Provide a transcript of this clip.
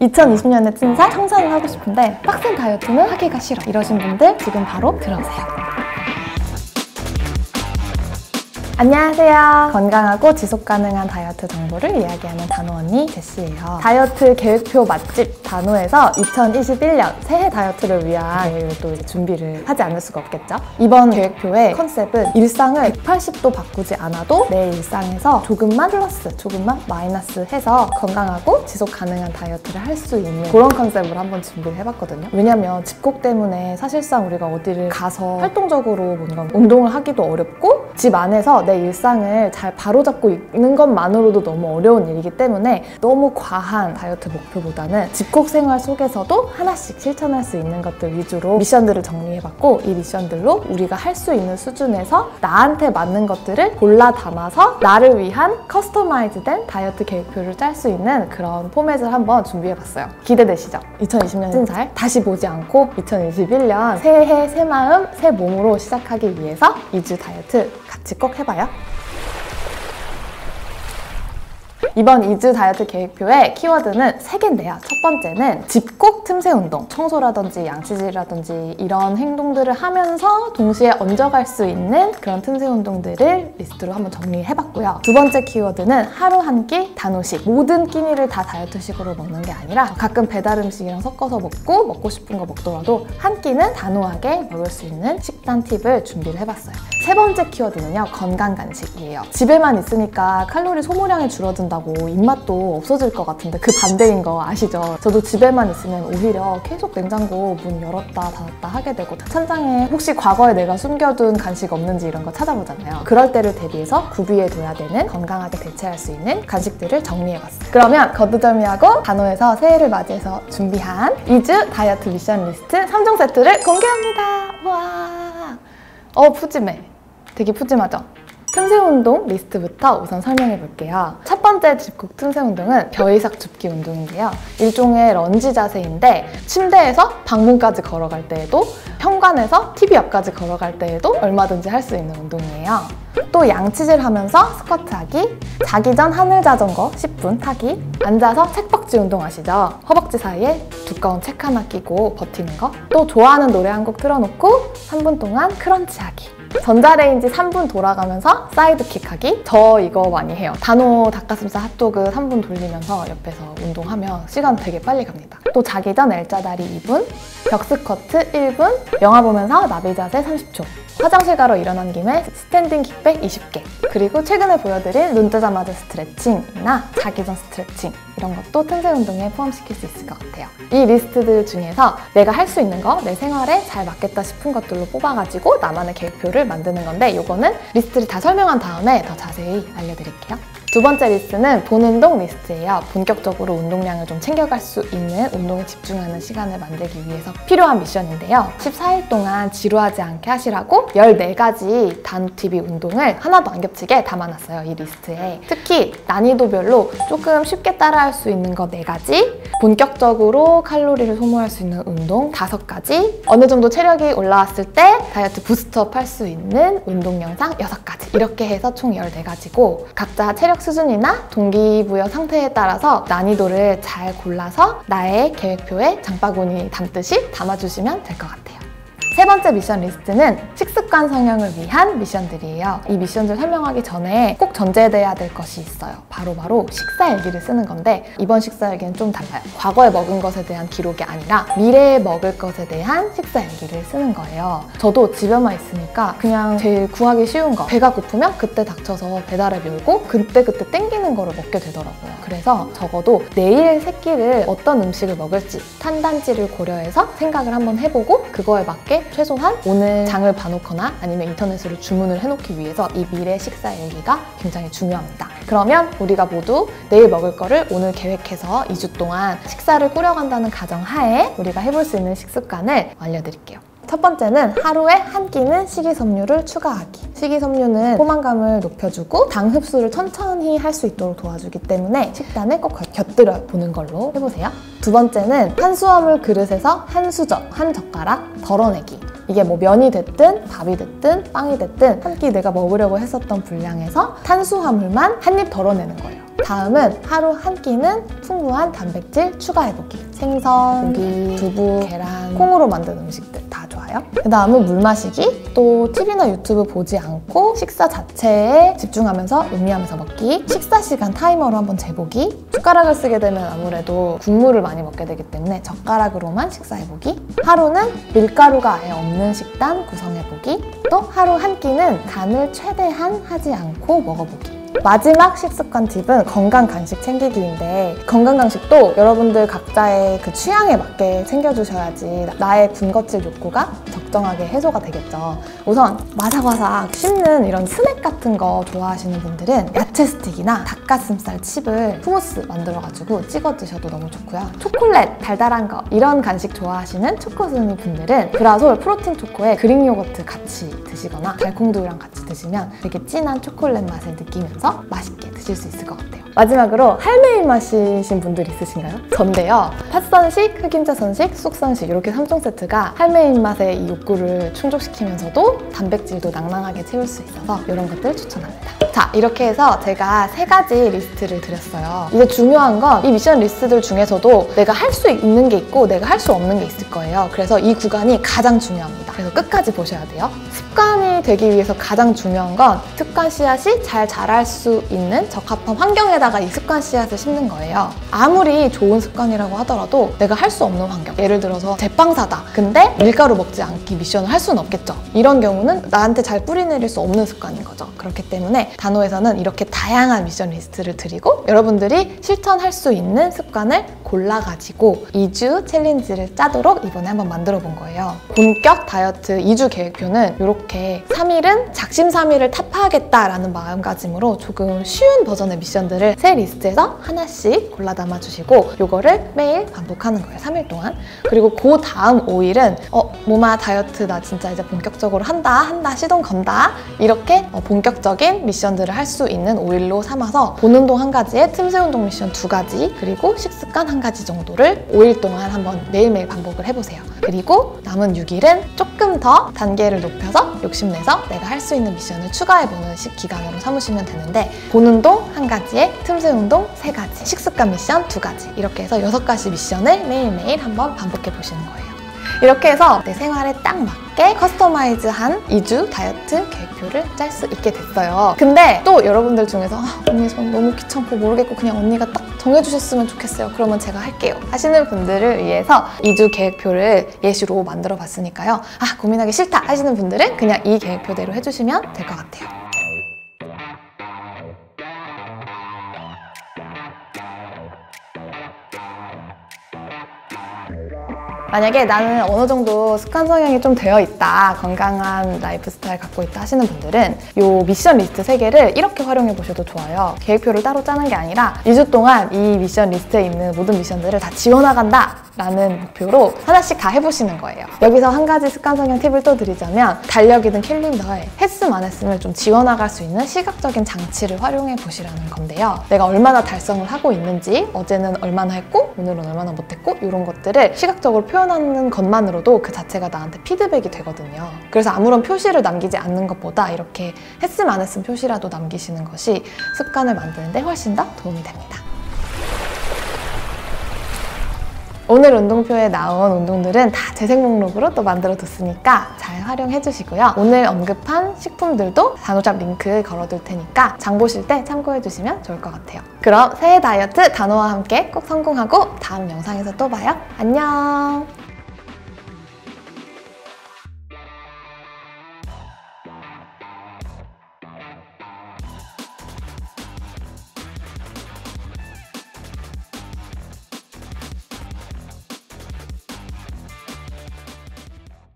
2020년에 찐살 청산을 하고 싶은데 빡센 다이어트는 하기가 싫어 이러신 분들 지금 바로 들어오세요. 안녕하세요. 건강하고 지속 가능한 다이어트 정보를 이야기하는 단호 언니 제시예요. 다이어트 계획표 맛집 단호에서 2021년 새해 다이어트를 위한 이제 준비를 하지 않을 수가 없겠죠. 이번 계획표의 컨셉은 일상을 180도 바꾸지 않아도 내 일상에서 조금만 플러스, 조금만 마이너스 해서 건강하고 지속 가능한 다이어트를 할 수 있는 그런 컨셉으로 한번 준비를 해봤거든요. 왜냐면 집콕 때문에 사실상 우리가 어디를 가서 활동적으로 뭔가 운동을 하기도 어렵고 집 안에서 내 일상을 잘 바로잡고 있는 것만으로도 너무 어려운 일이기 때문에 너무 과한 다이어트 목표보다는 집콕 생활 속에서도 하나씩 실천할 수 있는 것들 위주로 미션들을 정리해봤고 이 미션들로 우리가 할 수 있는 수준에서 나한테 맞는 것들을 골라 담아서 나를 위한 커스터마이즈된 다이어트 계획표를 짤 수 있는 그런 포맷을 한번 준비해봤어요. 기대되시죠? 2020년 신살 다시 보지 않고 2021년 새해 새 마음 새 몸으로 시작하기 위해서 2주 다이어트 같이 꼭 해봐요. 이번 2주 다이어트 계획표의 키워드는 3개인데요. 첫 번째는 집콕 틈새 운동, 청소라든지 양치질이라든지 이런 행동들을 하면서 동시에 얹어갈 수 있는 그런 틈새 운동들을 리스트로 한번 정리해봤고요. 두 번째 키워드는 하루 한 끼 단호식. 모든 끼니를 다 다이어트식으로 먹는 게 아니라 가끔 배달 음식이랑 섞어서 먹고 먹고 싶은 거 먹더라도 한 끼는 단호하게 먹을 수 있는 식단 팁을 준비를 해봤어요. 세 번째 키워드는요. 건강 간식이에요. 집에만 있으니까 칼로리 소모량이 줄어든다고 입맛도 없어질 것 같은데 그 반대인 거 아시죠? 저도 집에만 있으면 오히려 계속 냉장고 문 열었다 닫았다 하게 되고 찬장에 혹시 과거에 내가 숨겨둔 간식 없는지 이런 거 찾아보잖아요. 그럴 때를 대비해서 구비해 둬야 되는 건강하게 대체할 수 있는 간식들을 정리해봤어요. 그러면 거두절미하고 다노에서 새해를 맞이해서 준비한 2주 다이어트 미션 리스트 3종 세트를 공개합니다. 와, 어 푸짐해. 되게 푸짐하죠? 틈새 운동 리스트부터 우선 설명해 볼게요. 첫 번째 집콕 틈새 운동은 벼이삭 줍기 운동인데요. 일종의 런지 자세인데 침대에서 방문까지 걸어갈 때에도 현관에서 TV 앞까지 걸어갈 때에도 얼마든지 할 수 있는 운동이에요. 또 양치질 하면서 스쿼트 하기, 자기 전 하늘 자전거 10분 타기, 앉아서 책벅지 운동 아시죠? 허벅지 사이에 두꺼운 책 하나 끼고 버티는 거. 또 좋아하는 노래 한 곡 틀어놓고 3분 동안 crunch 하기. 전자레인지 3분 돌아가면서 side kick 하기? 저 이거 많이 해요. 다노 닭가슴살 핫도그 3분 돌리면서 옆에서 운동하면 시간 되게 빨리 갑니다. 또 자기 전 L자 다리 2분 벽 스쿼트 1분 영화 보면서 나비 자세 30초 화장실 가러 일어난 김에 standing kickback 20개. 그리고 최근에 보여드린 눈 뜨자마자 스트레칭이나 자기 전 스트레칭 이런 것도 틈새 운동에 포함시킬 수 있을 것 같아요. 이 리스트들 중에서 내가 할 수 있는 거 내 생활에 잘 맞겠다 싶은 것들로 뽑아가지고 나만의 계획표를 만드는 건데 이거는 리스트를 다 설명한 다음에 더 자세히 알려드릴게요 두 번째 리스트는 본운동 리스트예요. 본격적으로 운동량을 좀 챙겨갈 수 있는 운동에 집중하는 시간을 만들기 위해서 필요한 미션인데요. 14일 동안 지루하지 않게 하시라고 14가지 다노TV 운동을 하나도 안 겹치게 담아놨어요. 이 리스트에. 특히 난이도별로 조금 쉽게 따라할 수 있는 거 4가지, 본격적으로 칼로리를 소모할 수 있는 운동 5가지, 어느 정도 체력이 올라왔을 때 다이어트 boost up 할 수 있는 운동 영상 6가지 이렇게 해서 총 14가지고 각자 체력 수준이나 동기부여 상태에 따라서 난이도를 잘 골라서 나의 계획표에 장바구니 담듯이 담아주시면 될 것 같아요. 세 번째 미션 리스트는 식습관 성형을 위한 미션들이에요. 이 미션들 설명하기 전에 꼭 전제돼야 될 것이 있어요. 바로바로 바로 식사 일기를 쓰는 건데 이번 식사 일기는 좀 달라요. 과거에 먹은 것에 대한 기록이 아니라 미래에 먹을 것에 대한 식사 일기를 쓰는 거예요. 저도 집에만 있으니까 그냥 제일 구하기 쉬운 거 배가 고프면 그때 닥쳐서 배달에 밀고 그때그때 땡기는 거를 먹게 되더라고요. 그래서 적어도 내일 세 끼를 어떤 음식을 먹을지 탄단지를 고려해서 생각을 한번 해보고 그거에 맞게 최소한 오늘 장을 봐놓거나 아니면 인터넷으로 주문을 해놓기 위해서 이 미래 식사 일기가 굉장히 중요합니다. 그러면 우리가 모두 내일 먹을 거를 오늘 계획해서 2주 동안 식사를 꾸려간다는 가정 하에 우리가 해볼 수 있는 식습관을 알려드릴게요. 첫 번째는 하루에 한 끼는 식이섬유를 추가하기. 식이섬유는 포만감을 높여주고 당 흡수를 천천히 할 수 있도록 도와주기 때문에 식단을 꼭 곁들여 보는 걸로 해보세요. 두 번째는 탄수화물 그릇에서 한 수저, 한 젓가락 덜어내기. 이게 뭐 면이 됐든 밥이 됐든 빵이 됐든 한 끼 내가 먹으려고 했었던 분량에서 탄수화물만 한 입 덜어내는 거예요. 다음은 하루 한 끼는 풍부한 단백질 추가해보기. 생선, 고기, 두부, 계란, 콩으로 만든 음식들 다 좋아요. 그 다음은 물 마시기. 또 TV나 유튜브 보지 않고 식사 자체에 집중하면서 음미하면서 먹기. 식사 시간 타이머로 한번 재보기. 숟가락을 쓰게 되면 아무래도 국물을 많이 먹게 되기 때문에 젓가락으로만 식사해보기. 하루는 밀가루가 아예 없는 식단 구성해보기. 또 하루 한 끼는 간을 최대한 하지 않고 먹어보기. 마지막 식습관 팁은 건강 간식 챙기기인데 건강 간식도 여러분들 각자의 그 취향에 맞게 챙겨주셔야지 나의 군것질 욕구가 적정하게 해소가 되겠죠. 우선 바삭바삭 씹는 이런 스낵 같은 거 좋아하시는 분들은 야채 스틱이나 닭가슴살 칩을 후무스 만들어가지고 찍어 드셔도 너무 좋고요. 초콜릿 달달한 거 이런 간식 좋아하시는 초코순이 분들은 브라솔 프로틴 초코에 그릭 요거트 같이 드시거나 달콩두유랑 같이 드시면 되게 진한 초콜릿 맛을 느끼면서 맛있게 드실 수 있을 것 같아요. 마지막으로 할매 입맛이신 분들 있으신가요? 전데요. 팥선식, 흑임자 선식, 쑥선식 이렇게 3종 세트가 할매 입맛의 이 욕구를 충족시키면서도 단백질도 낭낭하게 채울 수 있어서 이런 것들 추천합니다. 자, 이렇게 해서 제가 세 가지 리스트를 드렸어요. 이제 중요한 건 이 미션 리스트들 중에서도 내가 할 수 있는 게 있고 내가 할 수 없는 게 있을 거예요. 그래서 이 구간이 가장 중요합니다. 그래서 끝까지 보셔야 돼요. 습관이 되기 위해서 가장 중요한 건 습관 씨앗이 잘 자랄 수 있는 적합한 환경에다가 이 습관 씨앗을 심는 거예요. 아무리 좋은 습관이라고 하더라도 내가 할 수 없는 환경. 예를 들어서 제빵사다. 근데 밀가루 먹지 않기 미션을 할 수는 없겠죠. 이런 경우는 나한테 잘 뿌리내릴 수 없는 습관인 거죠. 그렇기 때문에 다노에서는 이렇게 다양한 미션 리스트를 드리고 여러분들이 실천할 수 있는 습관을 골라가지고 2주 챌린지를 짜도록 이번에 한번 만들어 본 거예요. 본격 다이어트 2주 계획표는 이렇게 3일은 작심삼일을 타파하겠다라는 마음가짐으로 조금 쉬운 버전의 미션들을 세 리스트에서 하나씩 골라 담아주시고 이거를 매일 반복하는 거예요. 3일 동안. 그리고 그 다음 5일은 어, 모마 다이어트 나 진짜 이제 본격적으로 한다, 한다, 시동 건다. 이렇게 어, 본격적인 미션들을 할 수 있는 5일로 삼아서 본운동 한 가지에 틈새 운동 미션 두 가지, 그리고 식습관 한 가지 정도를 5일 동안 한번 매일매일 반복을 해보세요. 그리고 남은 6일은 조금 더 단계를 높여서 욕심내서 내가 할 수 있는 미션을 추가해보는 시- 기간으로 삼으시면 되는데 본 운동 한 가지에 틈새 운동 세 가지, 식습관 미션 두 가지 이렇게 해서 여섯 가지 미션을 매일매일 한번 반복해 보시는 거예요. 이렇게 해서 내 생활에 딱 맞게 커스터마이즈한 2주 다이어트 계획표를 짤 수 있게 됐어요. 근데 또 여러분들 중에서 아, 언니 전 너무 귀찮고 모르겠고 그냥 언니가 딱 정해주셨으면 좋겠어요. 그러면 제가 할게요. 하시는 분들을 위해서 2주 계획표를 예시로 만들어 봤으니까요. 아 고민하기 싫다 하시는 분들은 그냥 이 계획표대로 해주시면 될 것 같아요. 만약에 나는 어느 정도 습관 성형이 좀 되어 있다, 건강한 라이프 스타일 갖고 있다 하시는 분들은 이 미션 리스트 3개를 이렇게 활용해 보셔도 좋아요. 계획표를 따로 짜는 게 아니라 2주 동안 이 미션 리스트에 있는 모든 미션들을 다 지워나간다! 라는 목표로 하나씩 다 해보시는 거예요. 여기서 한 가지 습관 성형 팁을 또 드리자면 달력이든 캘린더에 했음 안 했음을 좀 지워나갈 수 있는 시각적인 장치를 활용해 보시라는 건데요. 내가 얼마나 달성을 하고 있는지 어제는 얼마나 했고 오늘은 얼마나 못했고 이런 것들을 시각적으로 표현하는 것만으로도 그 자체가 나한테 피드백이 되거든요. 그래서 아무런 표시를 남기지 않는 것보다 이렇게 했음 안 했음 표시라도 남기시는 것이 습관을 만드는데 훨씬 더 도움이 됩니다. 오늘 운동표에 나온 운동들은 다 재생 목록으로 또 만들어 뒀으니까 잘 활용해 주시고요. 오늘 언급한 식품들도 단호잡 링크 걸어둘 테니까 장 보실 때 참고해 주시면 좋을 것 같아요. 그럼 새해 다이어트 단호와 함께 꼭 성공하고 다음 영상에서 또 봐요. 안녕!